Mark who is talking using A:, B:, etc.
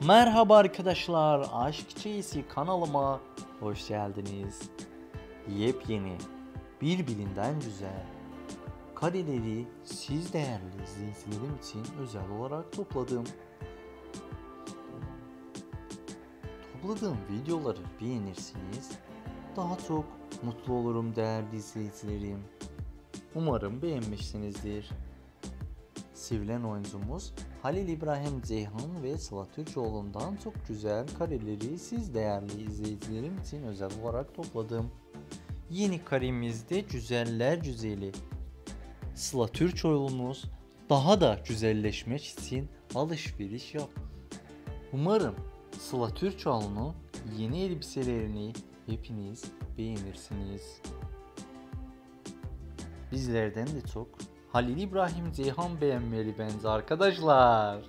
A: Merhaba arkadaşlar, Aşk Çeyisi kanalıma hoş geldiniz. Yepyeni, birbirinden güzel, kareleri siz değerli izleyicilerim için özel olarak topladım. Topladığım videoları beğenirsiniz. Daha çok mutlu olurum değerli izleyicilerim. Umarım beğenmişsinizdir. Sevilen oyuncumuz Halil İbrahim Ceyhan ve Sıla Türkoğlu'ndan çok güzel kareleri siz değerli izleyicilerim için özel olarak topladım. Yeni karemizde güzeller güzeli. Sıla Türkoğlu'muz daha da güzelleşmek için alışveriş yap. Umarım Sıla Türkoğlu'nun yeni elbiselerini hepiniz beğenirsiniz. Bizlerden de çok Halil İbrahim Ceyhan beğenmeli bence arkadaşlar.